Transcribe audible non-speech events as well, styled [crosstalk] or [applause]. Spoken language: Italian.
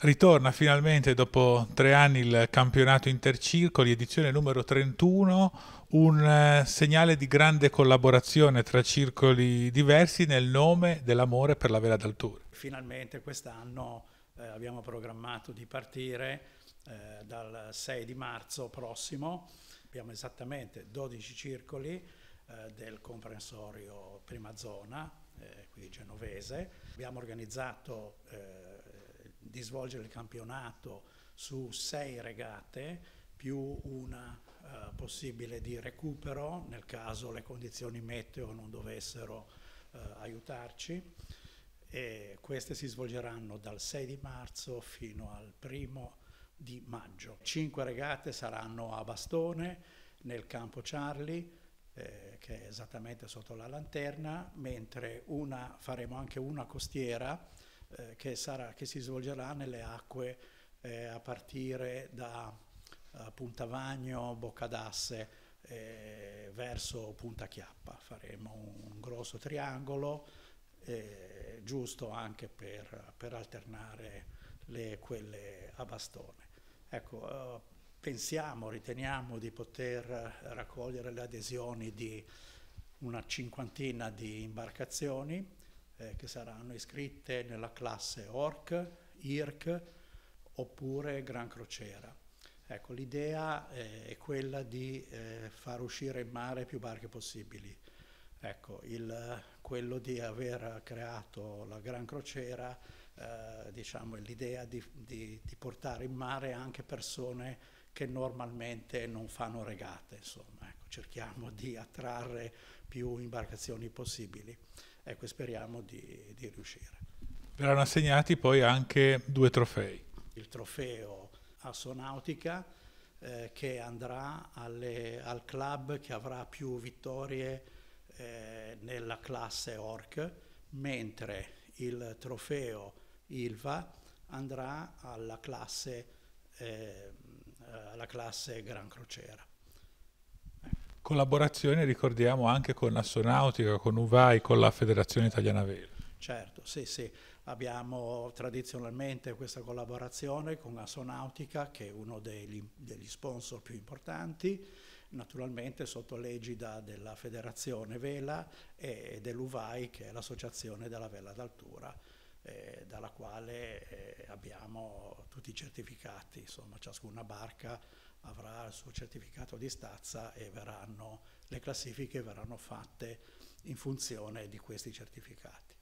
Ritorna finalmente dopo tre anni il campionato Intercircoli, edizione numero 31, un eh, segnale di grande collaborazione tra circoli diversi nel nome dell'amore per la vela d'altura. Finalmente quest'anno eh, abbiamo programmato di partire eh, dal 6 di marzo prossimo, abbiamo esattamente 12 circoli eh, del comprensorio prima zona, eh, qui genovese, abbiamo organizzato eh, di svolgere il campionato su sei regate più una uh, possibile di recupero nel caso le condizioni meteo non dovessero uh, aiutarci. E queste si svolgeranno dal 6 di marzo fino al primo di maggio. Cinque regate saranno a bastone nel campo Charlie, eh, che è esattamente sotto la lanterna, mentre una, faremo anche una costiera eh, che, sarà, che, si svolgerà nelle acque eh, a partire da uh, Punta Vagno, Boccadasse eh, verso Punta Chiappa. Faremo un, grosso triangolo, eh, giusto anche per, per alternare le, quelle a bastone. Ecco, pensiamo, riteniamo di poter raccogliere le adesioni di una cinquantina di imbarcazioni eh, che saranno iscritte nella classe ORC, IRC oppure Gran Crociera. Ecco, l'idea eh, è quella di eh, far uscire in mare più barche possibili. Ecco, il, quello di aver creato la Gran Crociera, eh, diciamo, l'idea di, di, di, portare in mare anche persone che normalmente non fanno regate, insomma, ecco, cerchiamo [laughs] di attrarre più imbarcazioni possibili. Ecco, speriamo di, di riuscire. Verranno assegnati poi anche due trofei. Il trofeo Assonautica eh, che andrà alle, al club che avrà più vittorie eh, nella classe ORC, mentre il trofeo ILVA andrà alla classe, eh, alla classe Gran Crociera. Collaborazione, ricordiamo, anche con Assonautica, con UVAI, con la Federazione Italiana Vela. Certo, sì, sì. Abbiamo tradizionalmente questa collaborazione con Assonautica, che è uno degli, degli sponsor più importanti, naturalmente sotto l'egida della Federazione Vela e dell'UVAI, che è l'associazione della vela d'altura, eh, dalla quale eh, abbiamo tutti i certificati, insomma ciascuna barca avrà il suo certificato di stazza e verranno, le classifiche verranno fatte in funzione di questi certificati.